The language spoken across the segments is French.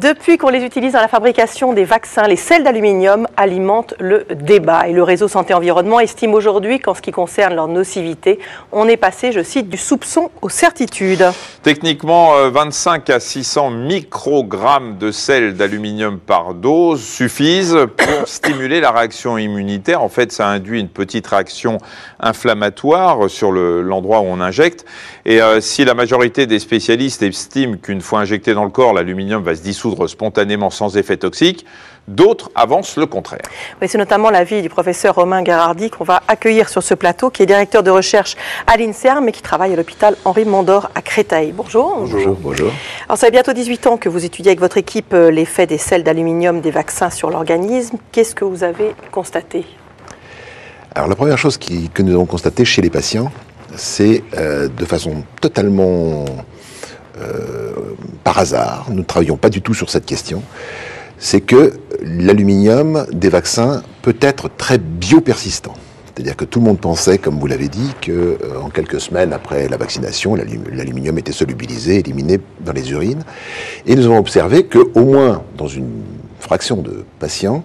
Depuis qu'on les utilise dans la fabrication des vaccins, les sels d'aluminium alimentent le débat. Et le réseau Santé Environnement estime aujourd'hui qu'en ce qui concerne leur nocivité, on est passé, je cite, du soupçon aux certitudes. Techniquement, 25 euh, à 600 microgrammes de sel d'aluminium par dose suffisent pour stimuler la réaction immunitaire. En fait, ça induit une petite réaction inflammatoire sur l'endroit où on injecte. Et euh, si la majorité des spécialistes estiment qu'une fois injecté dans le corps, l'aluminium va se dissoudre spontanément sans effet toxique. D'autres avancent le contraire. Oui, c'est notamment l'avis du professeur Romain Garardi qu'on va accueillir sur ce plateau, qui est directeur de recherche à l'INSERM et qui travaille à l'hôpital Henri Mondor à Créteil. Bonjour. Bonjour. Bonjour. Alors, ça fait bientôt 18 ans que vous étudiez avec votre équipe euh, l'effet des sels d'aluminium des vaccins sur l'organisme. Qu'est-ce que vous avez constaté? Alors, la première chose que nous avons constaté chez les patients, c'est euh, de façon totalement euh, par hasard, nous ne travaillons pas du tout sur cette question, c'est que l'aluminium des vaccins peut être très biopersistant. C'est-à-dire que tout le monde pensait, comme vous l'avez dit, que euh, quelques semaines après la vaccination, l'aluminium était solubilisé, éliminé dans les urines. Et nous avons observé que, au moins dans une fraction de patients,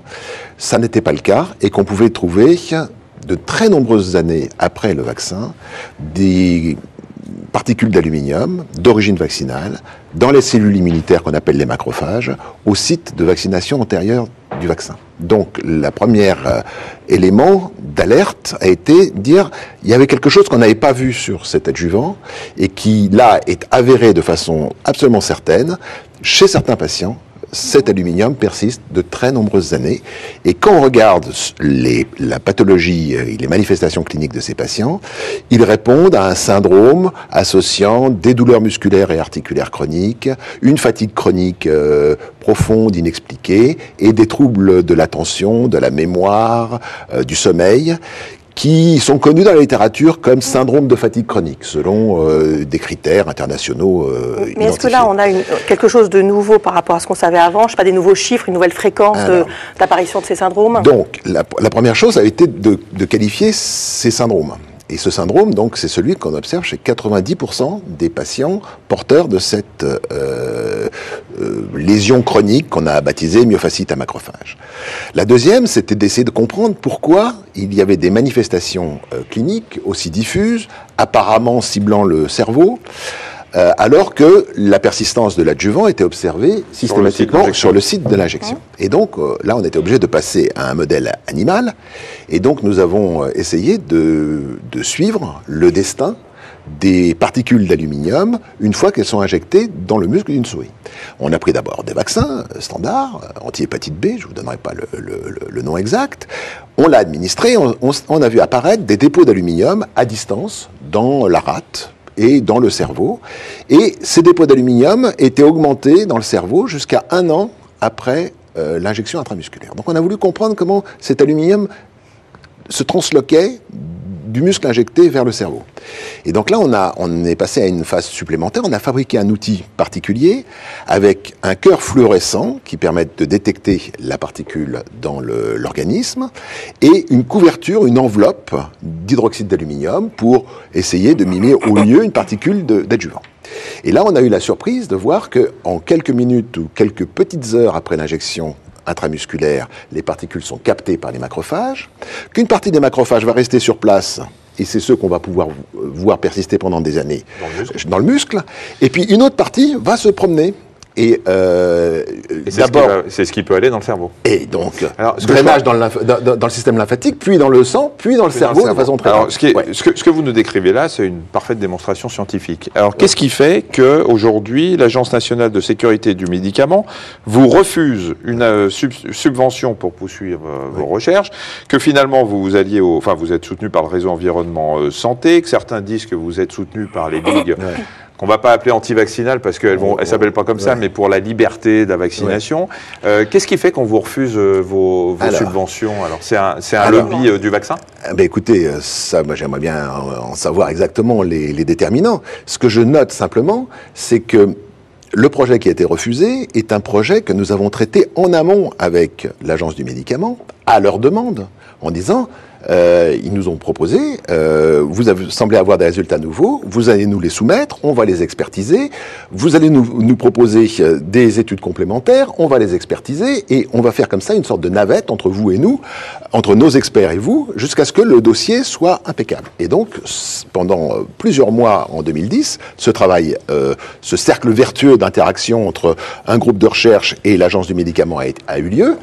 ça n'était pas le cas et qu'on pouvait trouver de très nombreuses années après le vaccin des particules d'aluminium d'origine vaccinale dans les cellules immunitaires qu'on appelle les macrophages au site de vaccination antérieure du vaccin. Donc, le premier euh, élément d'alerte a été dire il y avait quelque chose qu'on n'avait pas vu sur cet adjuvant et qui là est avéré de façon absolument certaine chez certains patients cet aluminium persiste de très nombreuses années. Et quand on regarde la pathologie et les manifestations cliniques de ces patients, ils répondent à un syndrome associant des douleurs musculaires et articulaires chroniques, une fatigue chronique euh, profonde, inexpliquée, et des troubles de l'attention, de la mémoire, euh, du sommeil, qui sont connus dans la littérature comme syndrome de fatigue chronique, selon euh, des critères internationaux. Euh, Mais est-ce que là, on a quelque chose de nouveau par rapport à ce qu'on savait avant? Je sais pas des nouveaux chiffres, une nouvelle fréquence d'apparition de ces syndromes? Donc, la, première chose a été de, de qualifier ces syndromes. Et ce syndrome, donc, c'est celui qu'on observe chez 90% des patients porteurs de cette euh, euh, lésion chronique qu'on a baptisée myofascite à macrophage. La deuxième, c'était d'essayer de comprendre pourquoi il y avait des manifestations euh, cliniques aussi diffuses, apparemment ciblant le cerveau, euh, alors que la persistance de l'adjuvant était observée systématiquement sur le site de l'injection. Et donc euh, là, on était obligé de passer à un modèle animal, et donc nous avons euh, essayé de, de suivre le destin des particules d'aluminium une fois qu'elles sont injectées dans le muscle d'une souris. On a pris d'abord des vaccins standards, anti-hépatite B, je ne vous donnerai pas le, le, le, nom exact. On l'a administré, on, on, a vu apparaître des dépôts d'aluminium à distance dans la rate, et dans le cerveau. Et ces dépôts d'aluminium étaient augmentés dans le cerveau jusqu'à un an après euh, l'injection intramusculaire. Donc on a voulu comprendre comment cet aluminium se transloquait du muscle injecté vers le cerveau. Et donc là, on, a, on est passé à une phase supplémentaire. On a fabriqué un outil particulier avec un cœur fluorescent qui permet de détecter la particule dans l'organisme et une couverture, une enveloppe d'hydroxyde d'aluminium pour essayer de mimer au mieux une particule d'adjuvant. Et là, on a eu la surprise de voir que en quelques minutes ou quelques petites heures après l'injection intramusculaire, les particules sont captées par les macrophages, qu'une partie des macrophages va rester sur place et c'est ceux qu'on va pouvoir voir persister pendant des années dans le, muscle. Et puis une autre partie va se promener et, euh, d'abord, c'est ce qui peut aller dans le cerveau. Et donc, Alors, drainage dans, le dans, le système lymphatique, puis dans le sang, puis dans le, cerveau, de façon très Alors, ce, qui ce, que, ce, que, vous nous décrivez là, c'est une parfaite démonstration scientifique. Alors, qu'est-ce qui fait que aujourd'hui, l'Agence nationale de sécurité du médicament vous refuse une euh, subvention pour poursuivre euh, vos recherches, que finalement vous alliez au, enfin, vous êtes soutenu par le réseau environnement euh, santé, que certains disent que vous êtes soutenu par les ligues qu'on va pas appeler anti-vaccinales parce qu'elles elles s'appellent pas comme ça, mais pour la liberté de la vaccination. Euh, qu'est-ce qui fait qu'on vous refuse euh, vos, subventions Alors, c'est un, lobby euh, du vaccin? Eh ben Écoutez, ça, moi, j'aimerais bien en, savoir exactement les, les déterminants. Ce que je note simplement, c'est que le projet qui a été refusé est un projet que nous avons traité en amont avec l'Agence du médicament, à leur demande, en disant euh, ils nous ont proposé, euh, vous avez, semblez avoir des résultats nouveaux, vous allez nous les soumettre, on va les expertiser, vous allez nous, nous proposer euh, des études complémentaires, on va les expertiser, et on va faire comme ça une sorte de navette entre vous et nous, entre nos experts et vous, jusqu'à ce que le dossier soit impeccable. Et donc, pendant euh, plusieurs mois en 2010, ce travail, euh, ce cercle vertueux d'interaction entre un groupe de recherche et l'agence du médicament a eu lieu.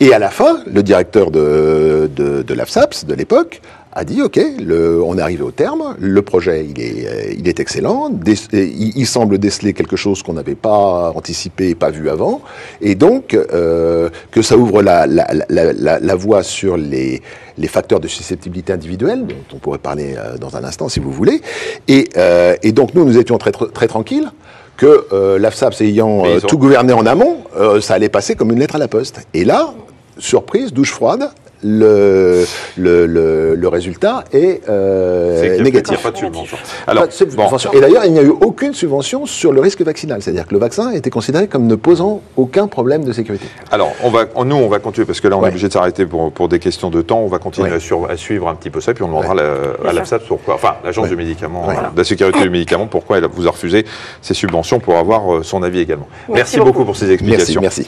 Et à la fin, le directeur de, de, de l'AFSAPS de l'époque a dit OK, le, on est arrivé au terme, le projet il est, euh, il est excellent, Dé- et il, il semble déceler quelque chose qu'on n'avait pas anticipé, pas vu avant, et donc euh, que ça ouvre la, la, la, la, la voie sur les, les facteurs de susceptibilité individuelle, dont on pourrait parler euh, dans un instant si vous voulez, et, euh, et donc nous, nous étions très, très, tranquilles que euh, l'AFSAPS ayant euh, ont- tout gouverné en amont, euh, ça allait passer comme une lettre à la poste. Et là, surprise, douche froide, le, le, le, le résultat est, euh, y a- négatif. il n'y a pas de subvention. Alors, Pas de bon, subvention. Et d'ailleurs, il n'y a eu aucune subvention sur le risque vaccinal. C'est-à-dire que le vaccin était considéré comme ne posant aucun problème de sécurité. Alors, on va, nous, on va continuer parce que là, on est obligé de s'arrêter pour, pour des questions de temps. On va continuer Ouais. à, sur- à suivre un petit peu ça, puis on demandera Ouais. la- à Bien l'AFSAP pourquoi, enfin, l'agence Ouais. du médicament, Ouais. de la sécurité du médicament, pourquoi elle vous a refusé ces subventions pour avoir euh, son avis également. Merci Merci, beaucoup. beaucoup pour ces Merci, explications. merci.